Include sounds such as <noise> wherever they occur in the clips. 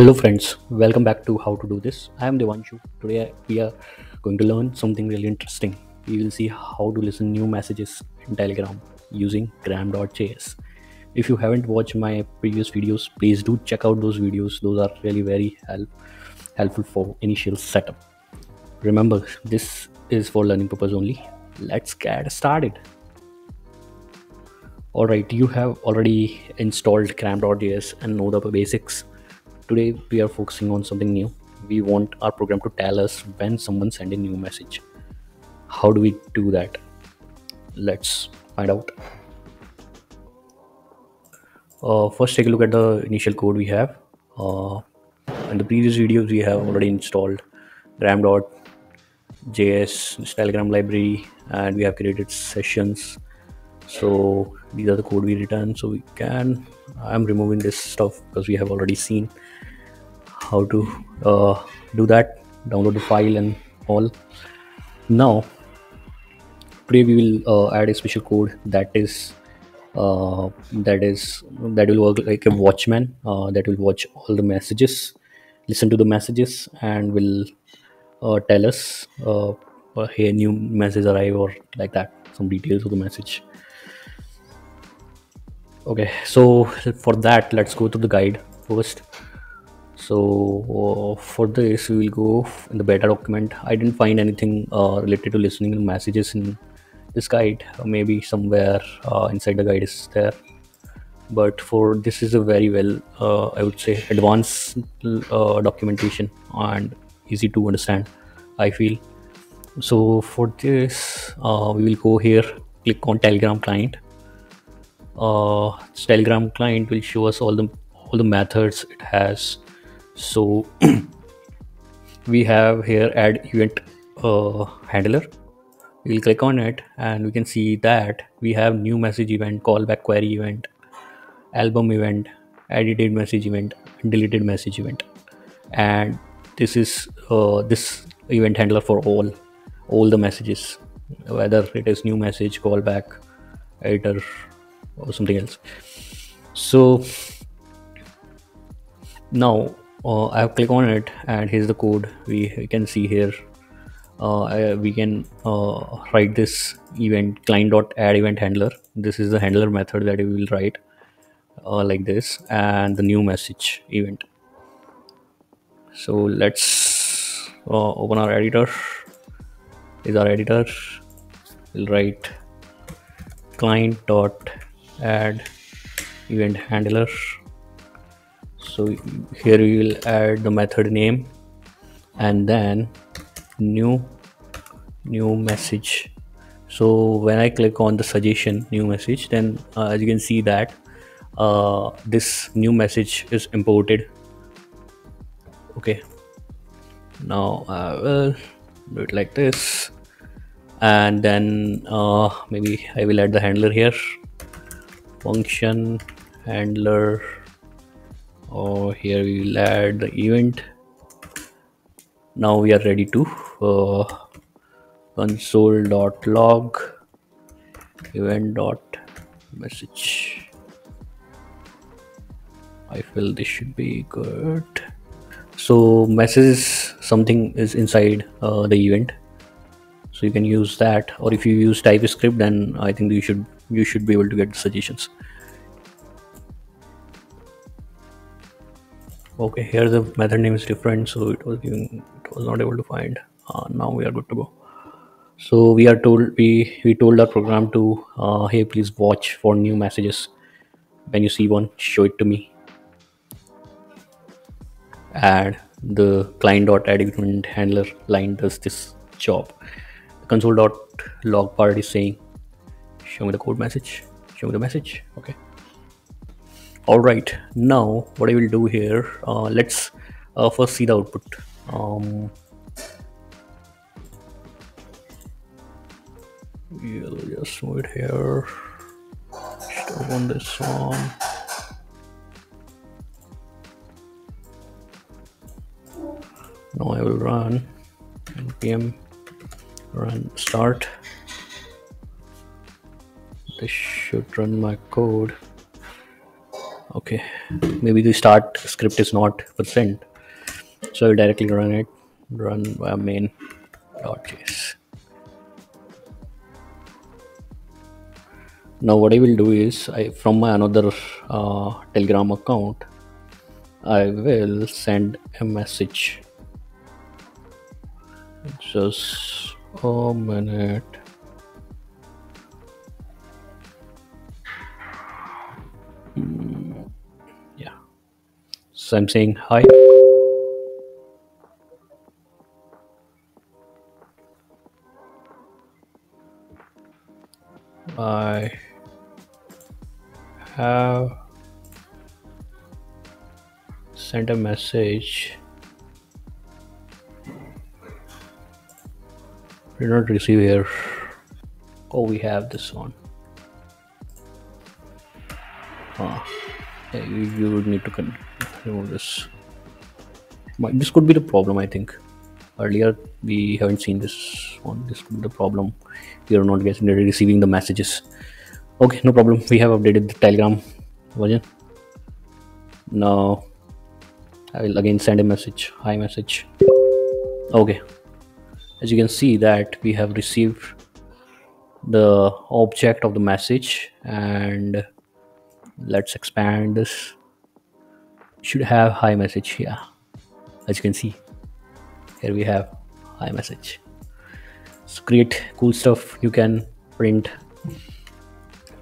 Hello friends, welcome back to How to Do This. I am Devanshu. Today we are going to learn something really interesting. We will see how to listen new messages in Telegram using gram.js. If you haven't watched my previous videos, please do check out those videos. Those are really very help, helpful for initial setup. Remember, this is for learning purpose only. Let's get started. Alright, you have already installed gram.js and know the basics Today we are focusing on something new. We want our program to tell us when someone send a new message. How do we do that? Let's find out. Uh, first take a look at the initial code we have. Uh, in the previous videos we have already installed gram.js telegram library and we have created sessions so these are the code we return so we can i'm removing this stuff because we have already seen how to uh, do that download the file and all. Now today we will uh, add a special code that is uh, that is that will work like a watchman uh, that will watch all the messages listen to the messages and will uh, tell us uh, uh, hey new message arrive or like that some details of the message. Okay so for that let's go to the guide first so uh, for this we will go in the beta document. I didn't find anything uh, related to listening messages in this guide. Uh, maybe somewhere uh, inside the guide is there. But for this is a very well uh, i would say advanced uh, documentation and easy to understand i feel. So for this we will go here click on telegram client. Telegram client will show us all the all the methods it has so <clears throat> we have here add event uh, handler. We'll click on it and we can see that we have new message event callback query event album event edited message event and deleted message event. And this is uh, this event handler for all all the messages whether it is new message callback editor or something else. So now uh, I clicked on it and here's the code we, can see here. Uh, we can uh, write this event client dot add event handler this is the handler method that we will write uh, like this and the new message event. So let's uh, open our editor. Is our editor we'll write client dot add event handler so here we will add the method name and then new new message. So when i click on the suggestion new message then uh, as you can see that uh, this new message is imported. Okay. Now i will do it like this. And then uh, maybe i will add the handler here. Function handler oh here we will add the event. Now we are ready to uh, console.log event dot message. I feel this should be good. So message is something is inside uh, the event. So you can use that. Or if you use typescript then i think you should you should be able to get the suggestions okay here the method name is different so it was giving it was not able to find. Uh, now we are good to go. So we are told we we told our program to uh, hey please watch for new messages. When you see one show it to me. And the client dot event handler line does this job. The console dot log part is saying show me the code message show me the message. Okay all right now what i will do here uh, let's uh, first see the output. Um, we'll just move it here. Stop on this one. Now i will run npm run start. This should run my code okay. Maybe the start script is not percent. So i'll directly run it run via main dot now what i will do is i from my another uh, telegram account i will send a message. Just a minute so i'm saying hi. I have sent a message. Did not receive here. Oh we have this one. Ah, yeah, you, you would need to con- remove this. This could be the problem i think. Earlier we haven't seen this one. This could be the problem. We are not getting receiving the messages. Okay no problem. We have updated the telegram version. Now i will again send a message hi message. Okay. As you can see that we have received the object of the message and let's expand this should have hi message here as you can see here we have hi message. So create cool stuff. You can print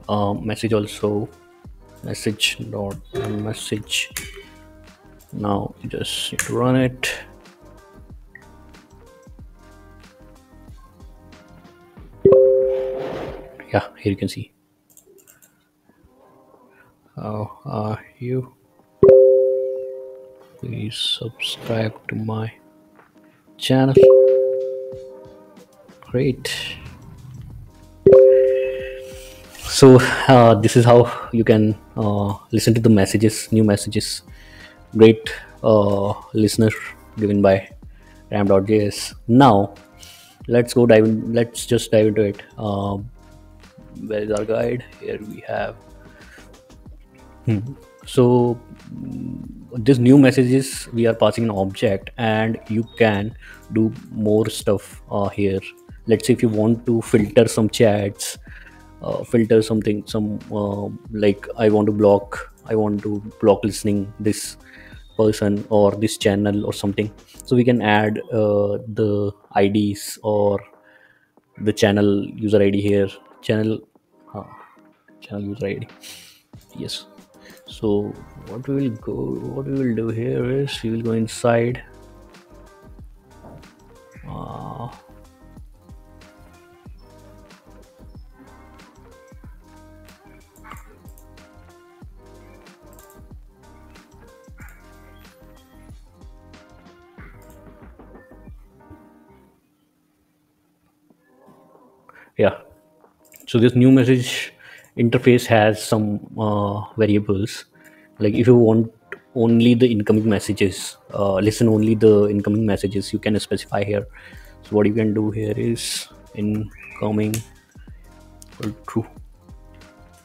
um, message also. Message dot message. Now you just need to run it. Yeah here you can see. How are you please subscribe to my channel. Great. So uh, this is how you can uh, listen to the messages new messages. Great uh, listener given by gram.js now let's go dive in let's just dive into it. Um, where is our guide? Here we have so this new messages we are passing an object and you can do more stuff uh, here. Let's say if you want to filter some chats uh, filter something some uh, like i want to block i want to block listening this person or this channel or something. So we can add uh, the ids or the channel user id here. Channel uh, channel user id yes so what we will go what we will do here is we will go inside. Uh, yeah. So this new message interface has some uh, variables. Like if you want only the incoming messages uh, listen only the incoming messages you can specify here. So what you can do here is incoming or true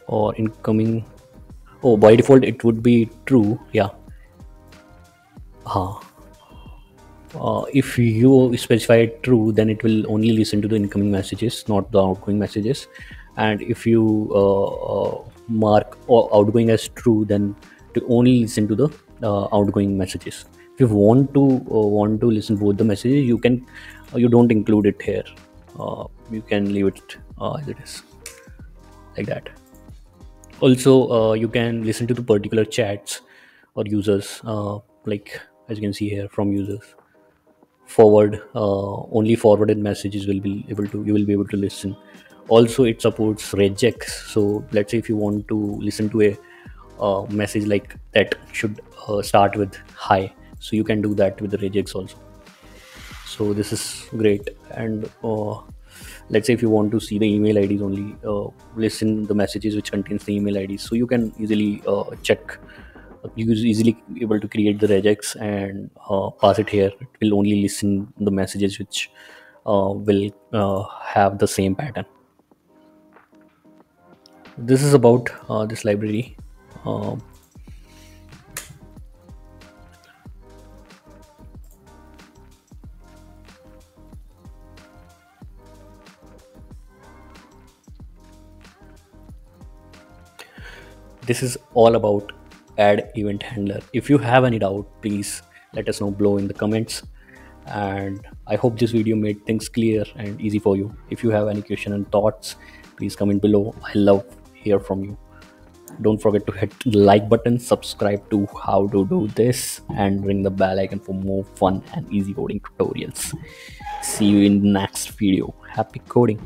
or incoming oh by default it would be true yeah. Uh, uh, if you specify true then it will only listen to the incoming messages not the outgoing messages and if you uh, uh, mark outgoing as true then to only listen to the uh, outgoing messages. If you want to uh, want to listen both the messages you can uh, you don't include it here. Uh, you can leave it as it is. Like that. Also you can listen to the particular chats or users like as you can see here from users. Forward only forwarded messages will be able to you will be able to listen also it supports regex so let's say if you want to listen to a uh, message like that should uh, start with hi. So you can do that with the regex also. So this is great. And uh, let's say if you want to see the email ids only uh, listen the messages which contains the email ids so you can easily uh, check. You easily able to create the regex and uh, pass it here. It will only listen the messages which will have the same pattern this is about uh, this library. Uh, this is all about add event handler. If you have any doubt please let us know below in the comments. And i hope this video made things clear and easy for you. If you have any question and thoughts please comment below. I love hear from you. Don't forget to hit the like button subscribe to how to do this and ring the bell icon for more fun and easy coding tutorials. See you in the next video. Happy coding